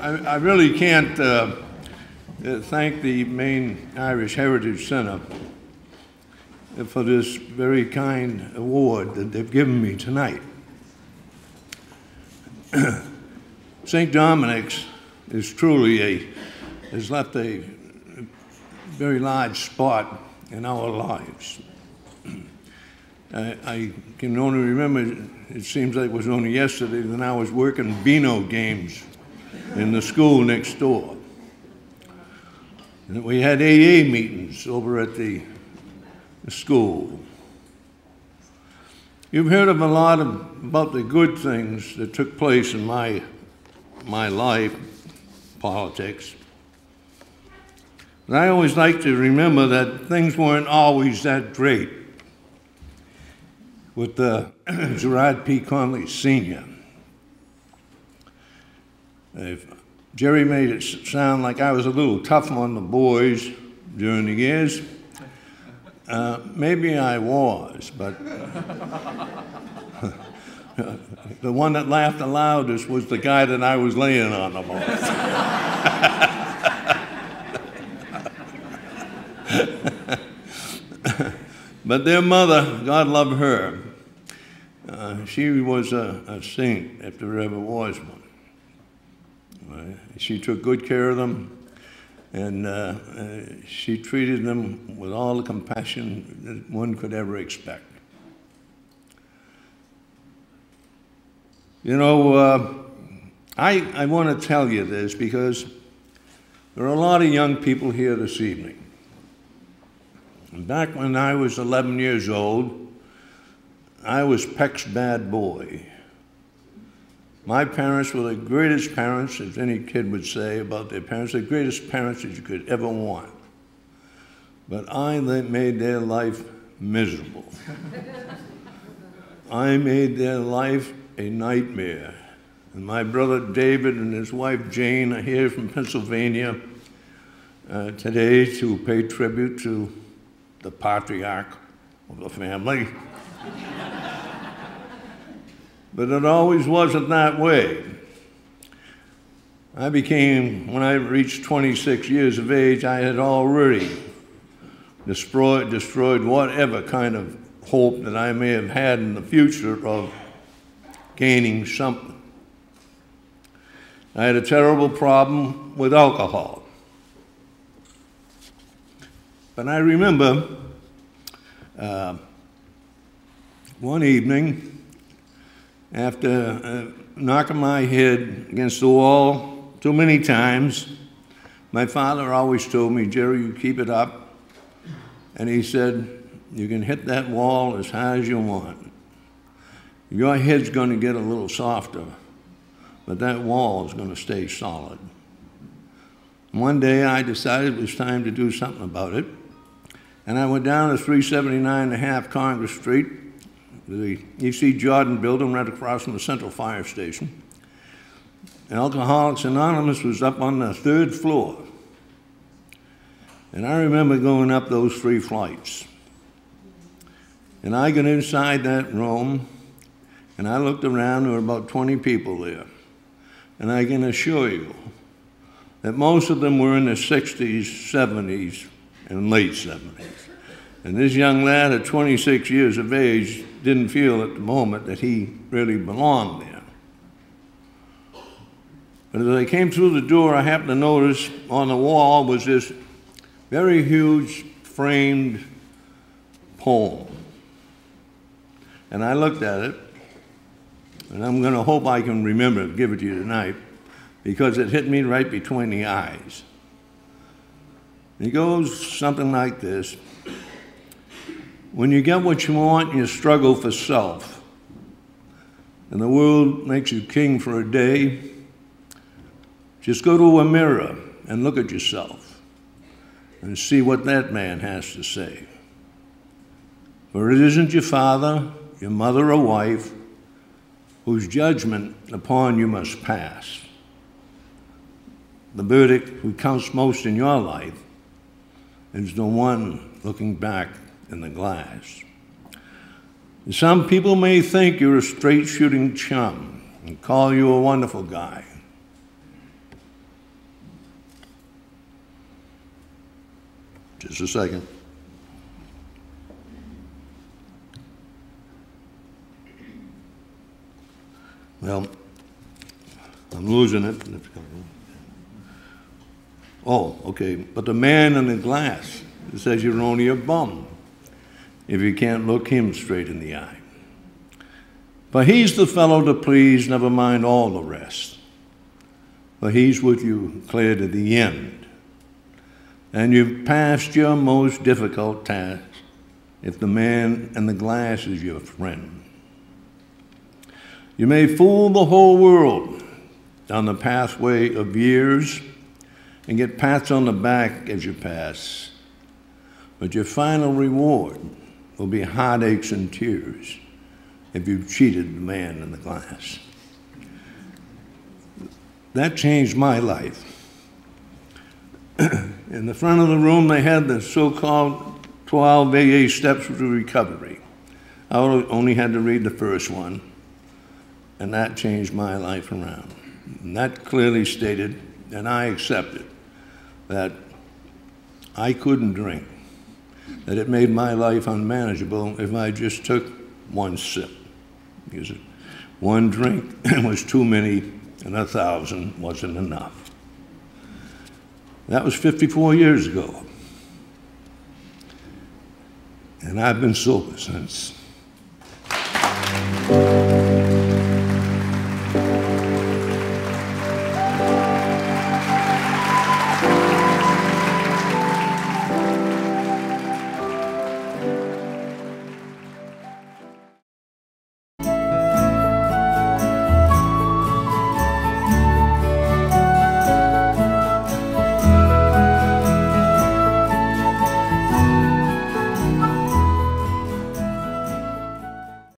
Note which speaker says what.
Speaker 1: I, I really can't uh, thank the Maine Irish Heritage Center for this very kind award that they've given me tonight. St. Dominic's is truly a, has left a very large spot in our lives. I, I can only remember, it seems like it was only yesterday, that I was working Beano games in the school next door. And we had AA meetings over at the, the school. You've heard of a lot of, about the good things that took place in my, my life, politics. And I always like to remember that things weren't always that great with uh, Gerard P. Conley Sr. If Jerry made it sound like I was a little tough on the boys during the years. Uh, maybe I was, but the one that laughed the loudest was the guy that I was laying on the most. but their mother, God love her, uh, she was a, a, saint if there ever was one. Right? She took good care of them, and uh, uh, she treated them with all the compassion that one could ever expect. You know, uh, I, I want to tell you this because there are a lot of young people here this evening. Back when I was 11 years old, I was Peck's bad boy. My parents were the greatest parents, as any kid would say about their parents, the greatest parents that you could ever want. But I made their life miserable. I made their life a nightmare. And my brother David and his wife Jane are here from Pennsylvania uh, today to pay tribute to the patriarch of the family. but it always wasn't that way. I became, when I reached 26 years of age, I had already destroyed, destroyed whatever kind of hope that I may have had in the future of gaining something. I had a terrible problem with alcohol. But I remember uh, one evening, after uh, knocking my head against the wall too many times, my father always told me, Jerry, you keep it up. And he said, you can hit that wall as high as you want. Your head's going to get a little softer, but that wall is going to stay solid. One day I decided it was time to do something about it. And I went down to 379 and a half Congress Street, the E.C. Jordan building right across from the Central Fire Station. Alcoholics Anonymous was up on the third floor. And I remember going up those three flights. And I got inside that room, and I looked around, there were about 20 people there. And I can assure you that most of them were in their 60s, 70s, and late 70s. And this young lad at 26 years of age didn't feel at the moment that he really belonged there. But as I came through the door, I happened to notice on the wall was this very huge framed poem. And I looked at it, and I'm going to hope I can remember to give it to you tonight because it hit me right between the eyes. It goes something like this When you get what you want, you struggle for self. And the world makes you king for a day. Just go to a mirror and look at yourself and see what that man has to say. For it isn't your father, your mother, or wife whose judgment upon you must pass. The verdict who counts most in your life is the one looking back in the glass. Some people may think you're a straight shooting chum and call you a wonderful guy. Just a second. Well, I'm losing it. Oh, okay. But the man in the glass says you're only a bum if you can't look him straight in the eye. For he's the fellow to please, never mind all the rest. For he's with you clear to the end. And you've passed your most difficult task if the man in the glass is your friend. You may fool the whole world down the pathway of years and get pats on the back as you pass, but your final reward will be heartaches and tears if you've cheated the man in the glass. That changed my life. in the front of the room, they had the so called 12 AA steps to recovery. I only had to read the first one, and that changed my life around. And that clearly stated, and I accepted, that I couldn't drink that it made my life unmanageable if I just took one sip. Because one drink was too many and a thousand wasn't enough. That was 54 years ago. And I've been sober since.